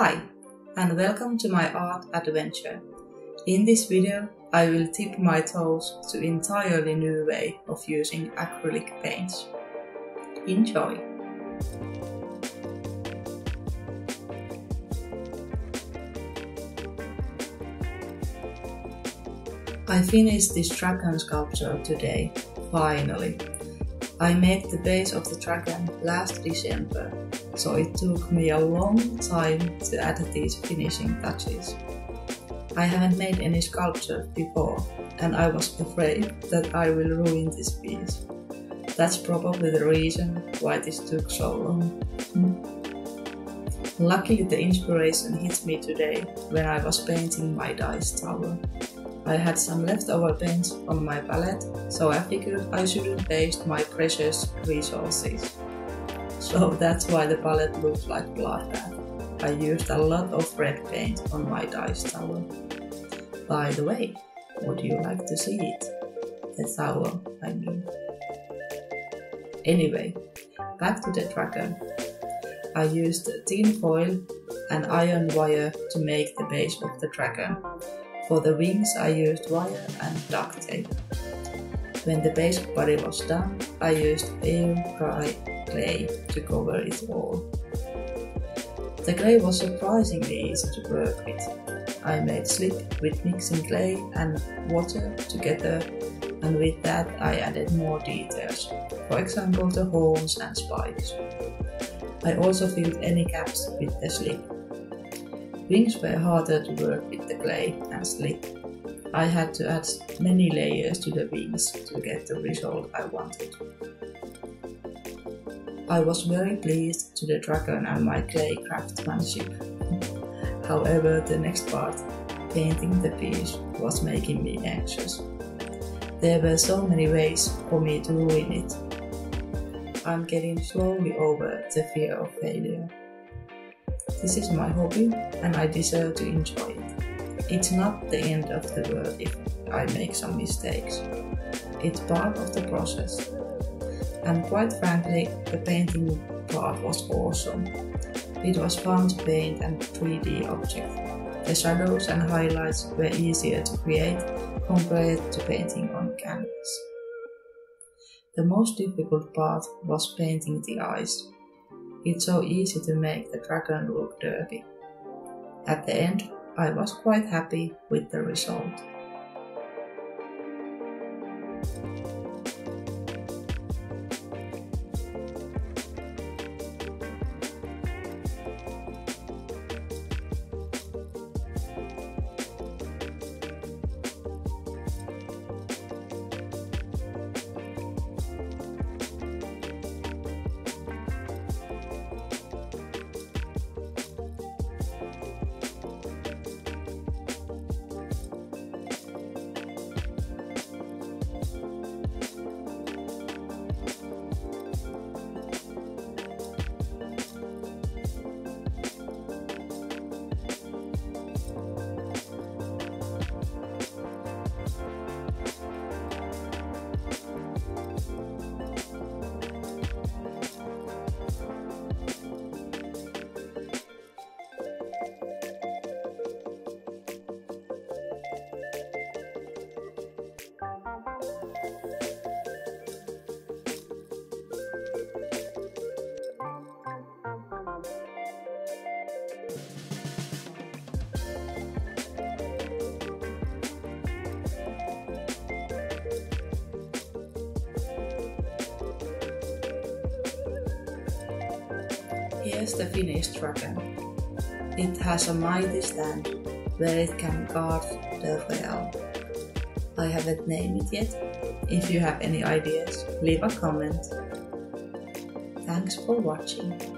Hi, and welcome to my art adventure. In this video, I will tip my toes to entirely new way of using acrylic paints. Enjoy! I finished this dragon sculpture today, finally. I made the base of the dragon last December, so it took me a long time to add these finishing touches. I haven't made any sculpture before, and I was afraid that I will ruin this piece. That's probably the reason why this took so long. Hmm. Luckily the inspiration hit me today when I was painting my dice tower. I had some leftover paints on my palette, so I figured I shouldn't waste my precious resources. So that's why the palette looks like bloodbath. I used a lot of red paint on my dice tower. By the way, would you like to see it? The tower, I mean. Anyway, back to the dragon. I used tin foil and iron wire to make the base of the dragon for the wings I used wire and duct tape. When the base body was done, I used air dry clay to cover it all. The clay was surprisingly easy to work with. I made slip with mixing clay and water together and with that I added more details, for example the horns and spikes. I also filled any gaps with the slip Wings were harder to work with the clay and slip. I had to add many layers to the wings to get the result I wanted. I was very pleased to the dragon and my clay craftsmanship. However, the next part, painting the piece, was making me anxious. There were so many ways for me to ruin it. I'm getting slowly over the fear of failure. This is my hobby and I deserve to enjoy it. It's not the end of the world if I make some mistakes. It's part of the process. And quite frankly, the painting part was awesome. It was fun to paint and 3D object. The shadows and highlights were easier to create compared to painting on canvas. The most difficult part was painting the eyes. It's so easy to make the dragon look dirty. At the end, I was quite happy with the result. Here's the finished dragon. It has a mighty stand where it can guard the realm. I haven't named it yet. If you have any ideas, leave a comment. Thanks for watching.